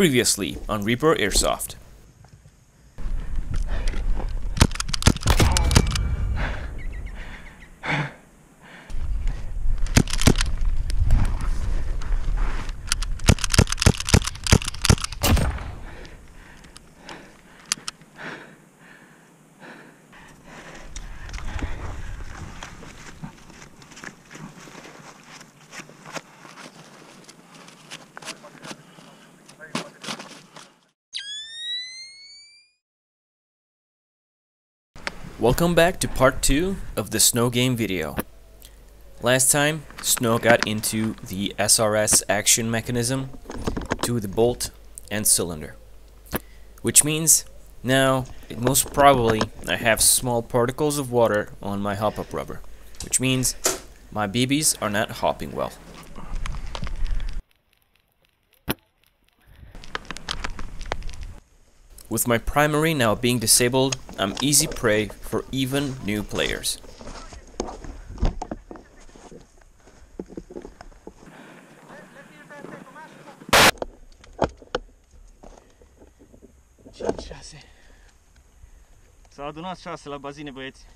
Previously on Reaper Airsoft. Welcome back to part 2 of the Snow game video. Last time, Snow got into the SRS action mechanism to the bolt and cylinder. Which means, now, most probably, I have small particles of water on my hop-up rubber. Which means, my BBs are not hopping well. With my primary now being disabled, I'm easy prey for even new players. S-au adunat șase la bazine băieți.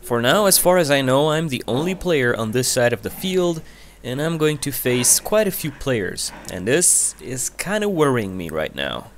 For now, as far as I know, I'm the only player on this side of the field, and I'm going to face quite a few players, and this is kinda worrying me right now.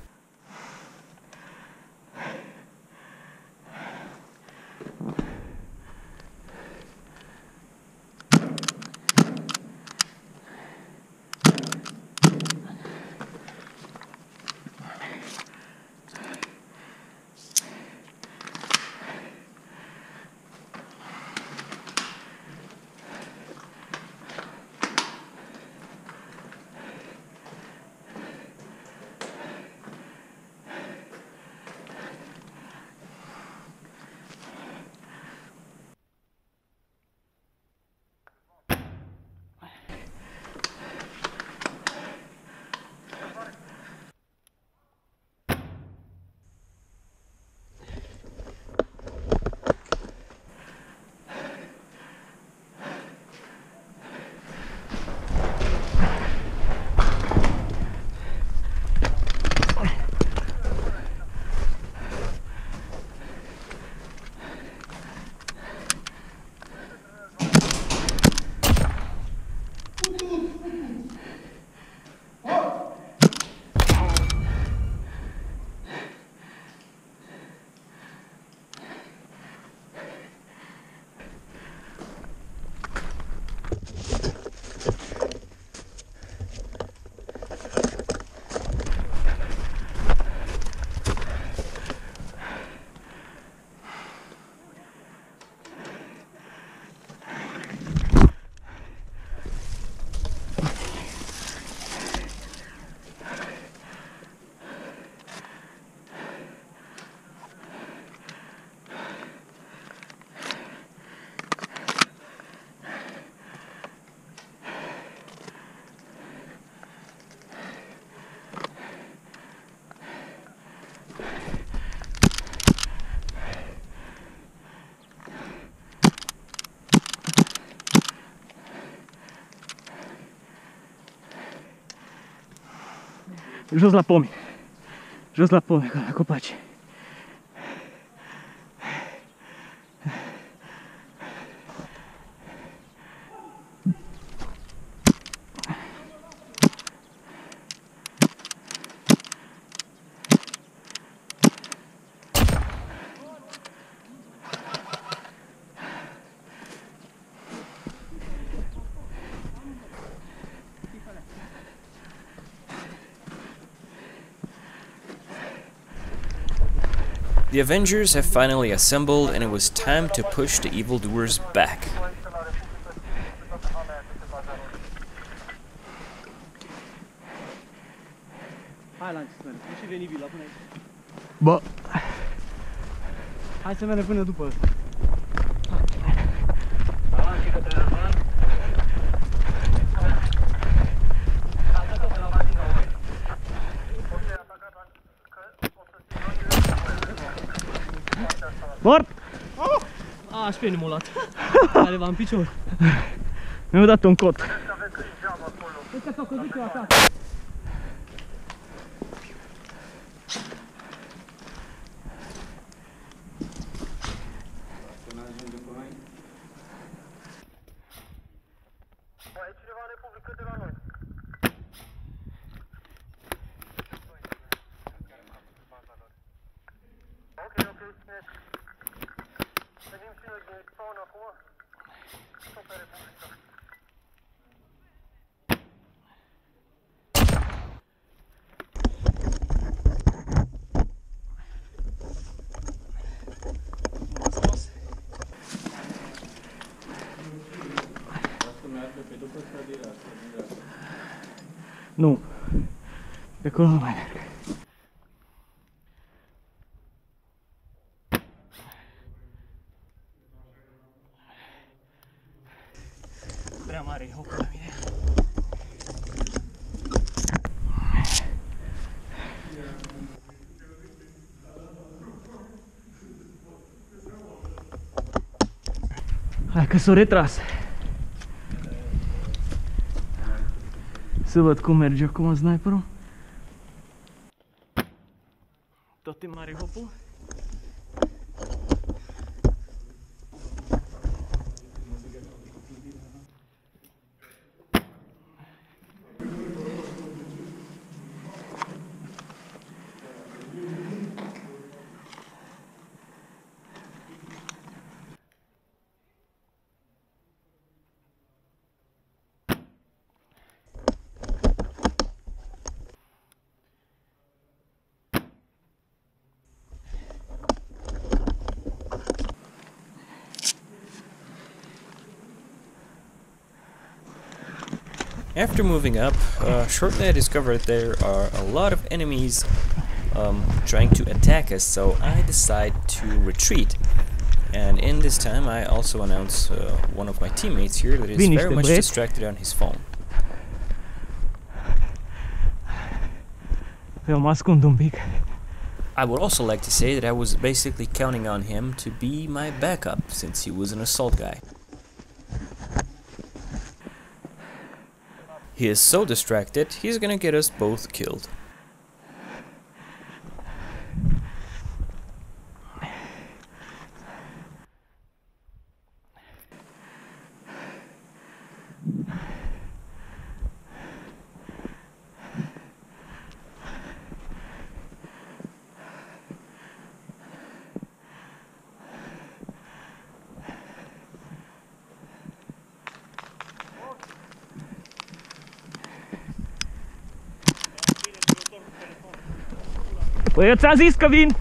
Jos la pomi. Jos la pomi. The Avengers have finally assembled and it was time to push the evildoers back. Hai la nu și veni vila până aici. Bă. Hai să mergem până după ăsta. Mort! Oh! Aș, și pe mine m-a luat. Are în picior. Mi-a dat un cot. Uite că a căzut eu acasă. como, malandro. Gramare, roupa da minha. Dacă s-o retras Să văd cum merge acum sniperul Mariupol. After moving up, uh, shortly I discovered there are a lot of enemies um, trying to attack us, so I decide to retreat. And in this time I also announce uh, one of my teammates here that is very much distracted on his phone. Eu mă ascund un pic. I would also like to say that I was basically counting on him to be my backup since he was an assault guy. He is so distracted, he's gonna get us both killed. Păi eu ți-am zis că vin!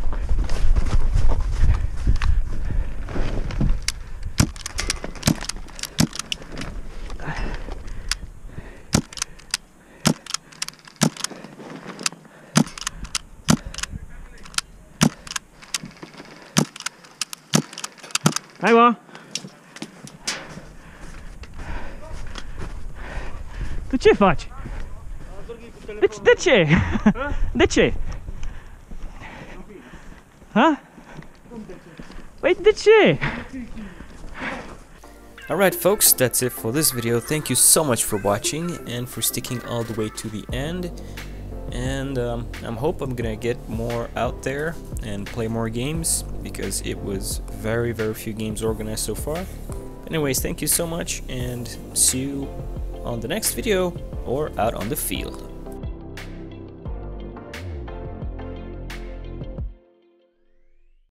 Hai mă! Tu ce faci? De, de ce? De ce? Ha? Wait, did she? Alright folks, that's it for this video. Thank you so much for watching and for sticking all the way to the end. and um, I'm hope I'm gonna get more out there and play more games because it was very very few games organized so far. Anyways, thank you so much and see you on the next video or out on the field.